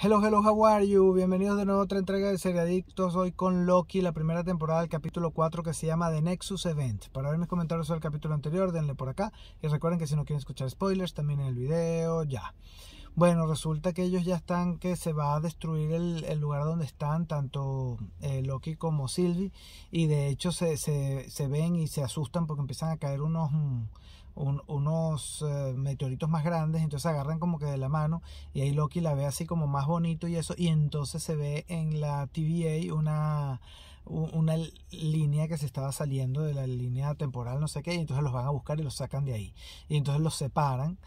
Hello, hello, how are you? Bienvenidos de nuevo a otra entrega de Seriadictos. Hoy con Loki, la primera temporada del capítulo 4 que se llama The Nexus Event. Para ver mis comentarios sobre el capítulo anterior, denle por acá. Y recuerden que si no quieren escuchar spoilers, también en el video, ya. Bueno, resulta que ellos ya están, que se va a destruir el, lugar donde están, tanto eh, Loki como Sylvie. Y de hecho se, se, se ven y se asustan porque empiezan a caer unos... Mm, unos eh, meteoritos más grandes, entonces agarran como que de la mano y ahí Loki la ve así como más bonito y eso, y entonces se ve en la TVA una, una línea que se estaba saliendo de la línea temporal, no sé qué, y entonces los van a buscar y los sacan de ahí. Y entonces los separan.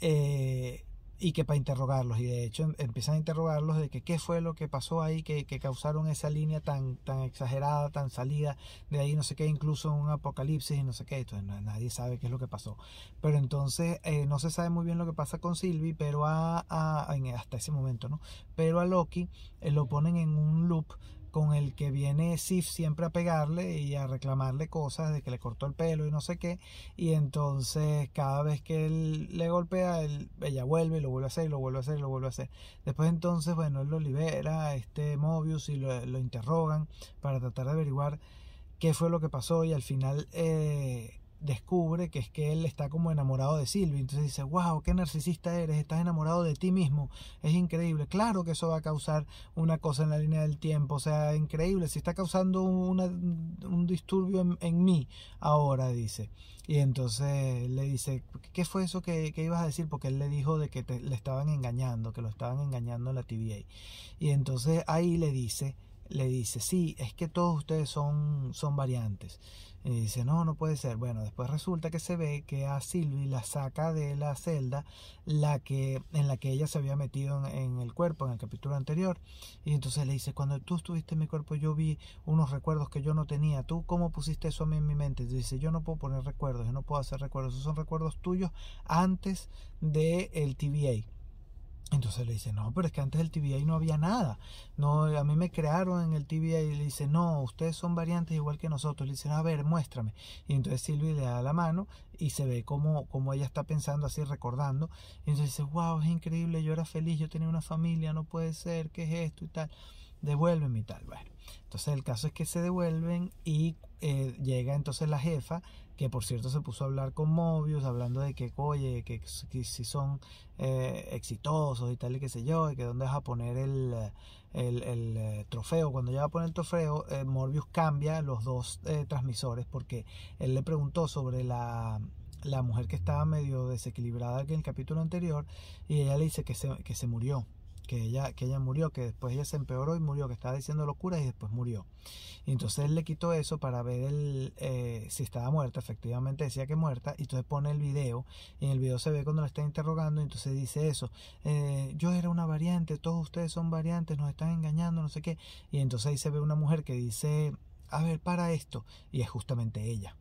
Eh, y que para interrogarlos, y de hecho em, empiezan a interrogarlos de que qué fue lo que pasó ahí, que, que, causaron esa línea tan, tan exagerada, tan salida de ahí, no sé qué, incluso un apocalipsis y no sé qué, entonces nadie sabe qué es lo que pasó. Pero entonces eh, no se sabe muy bien lo que pasa con Sylvie, pero a, hasta ese momento, ¿no? Pero a Loki eh, lo ponen en un loop con el que viene Sif siempre a pegarle y a reclamarle cosas de que le cortó el pelo y no sé qué. Y entonces cada vez que él le golpea, ella vuelve y lo vuelve a hacer, y lo vuelve a hacer, y lo vuelve a hacer. Después entonces, bueno, él lo libera, este Mobius, y lo, lo interrogan para tratar de averiguar qué fue lo que pasó y al final... Eh, descubre que es que él está como enamorado de Silvia. Entonces dice, wow, qué narcisista eres, estás enamorado de ti mismo. Es increíble. Claro que eso va a causar una cosa en la línea del tiempo. O sea, increíble. Si está causando un disturbio en, mí ahora, dice. Y entonces le dice, ¿qué fue eso que, ibas a decir? Porque él le dijo de que le estaban engañando, que lo estaban engañando en la TVA. Y entonces ahí le dice, le dice, sí, es que todos ustedes son, son variantes. Y dice, no, no puede ser. Bueno, después resulta que se ve que a Sylvie la saca de la celda la que, en la que ella se había metido en, el cuerpo en el capítulo anterior. Y entonces le dice, cuando tú estuviste en mi cuerpo yo vi unos recuerdos que yo no tenía. ¿Tú cómo pusiste eso a en mi mente? Y dice, yo no puedo poner recuerdos, yo no puedo hacer recuerdos. Esos son recuerdos tuyos antes del el TVA. Entonces le dice, no, pero es que antes del TVA no había nada. No, a mí me crearon en el TVA y le dice, no, ustedes son variantes igual que nosotros. Le dicen, a ver, muéstrame. Y entonces Silvia le da la mano y se ve como, como ella está pensando así, recordando. Y entonces dice, wow, es increíble, yo era feliz, yo tenía una familia, no puede ser, ¿qué es esto y tal? Devuélveme y tal. Bueno, entonces el caso es que se devuelven y eh, llega entonces la jefa que por cierto se puso a hablar con Mobius, hablando de que, oye, que, si son eh, exitosos y tal y qué sé yo, y que dónde vas a poner el, el, eh, trofeo. Cuando ya va a poner el trofeo, eh, Morbius cambia los dos transmisores porque él le preguntó sobre la, la mujer que estaba medio desequilibrada en el capítulo anterior y ella le dice que se, que se murió que ella, que ella murió, que después ella se empeoró y murió, que estaba diciendo locuras y después murió. Y entonces él le quitó eso para ver el, eh, si estaba muerta, efectivamente decía que muerta, y entonces pone el video, y en el video se ve cuando la está interrogando, y entonces dice eso, eh, yo era una variante, todos ustedes son variantes, nos están engañando, no sé qué, y entonces ahí se ve una mujer que dice, a ver, para esto, y es justamente ella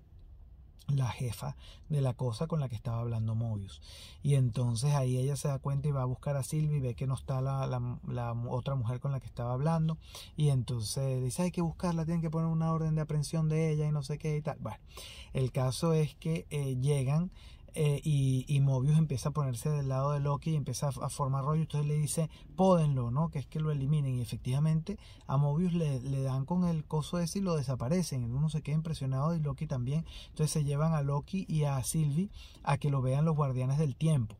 la jefa de la cosa con la que estaba hablando Mobius. Y entonces ahí ella se da cuenta y va a buscar a Sylvie ve que no está la, la, otra mujer con la que estaba hablando. Y entonces dice, hay que buscarla, tienen que poner una orden de aprehensión de ella y no sé qué y tal. Bueno, el caso es que eh, llegan eh, y, Mobius empieza a ponerse del lado de Loki y empieza a, formar rollo. Entonces le dice, pódenlo, ¿no? Que es que lo eliminen. Y efectivamente a Mobius le, le, dan con el coso ese y lo desaparecen. Uno se queda impresionado y Loki también. Entonces se llevan a Loki y a Sylvie a que lo vean los guardianes del tiempo.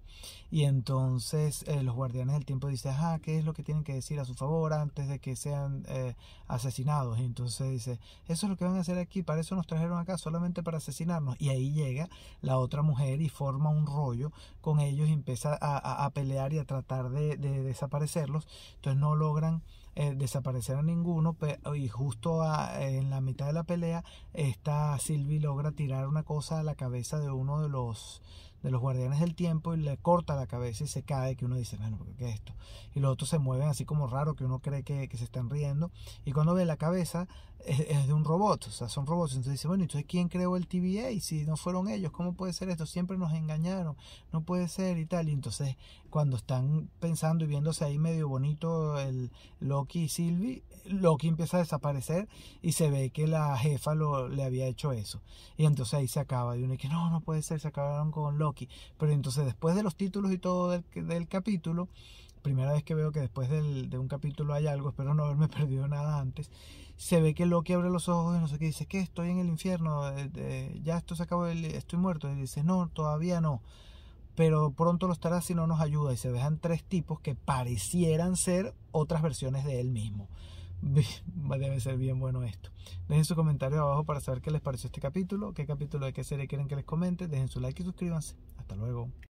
Y entonces eh, los guardianes del tiempo dicen, ah, ¿qué es lo que tienen que decir a su favor antes de que sean eh, asesinados? Y entonces dice, eso es lo que van a hacer aquí, para eso nos trajeron acá, solamente para asesinarnos. Y ahí llega la otra mujer y forma un rollo con ellos y empieza a, pelear y a tratar de, desaparecerlos. Entonces no logran eh, desaparecer a ninguno y justo en la mitad de la pelea esta Sylvie logra tirar una cosa a la cabeza de uno de los de los guardianes del tiempo y le corta la cabeza y se cae, que uno dice, bueno, ¿qué es esto? Y los otros se mueven así como raro, que uno cree que, que se están riendo. Y cuando ve la cabeza, es, de un robot, o sea, son robots. Entonces dice, bueno, entonces ¿quién creó el TVA? Si no fueron ellos, ¿cómo puede ser esto? Siempre nos engañaron, no puede ser y tal. Y entonces cuando están pensando y viéndose ahí medio bonito el Loki y Sylvie, Loki empieza a desaparecer y se ve que la jefa lo, le había hecho eso. Y entonces ahí se acaba. Y uno dice, no, no puede ser, se acabaron con Loki. Pero entonces después de los títulos y todo del, del capítulo, primera vez que veo que después del, de un capítulo hay algo, espero no haberme perdido nada antes, se ve que Loki abre los ojos y no sé qué, dice, ¿qué? Estoy en el infierno, eh, ya esto se acabó, estoy muerto. Y dice, no, todavía no, pero pronto lo estará si no nos ayuda. Y se dejan tres tipos que parecieran ser otras versiones de él mismo. Debe ser bien bueno esto. Dejen su comentario abajo para saber qué les pareció este capítulo, qué capítulo de qué serie quieren que les comente. Dejen su like y suscríbanse. Hasta luego.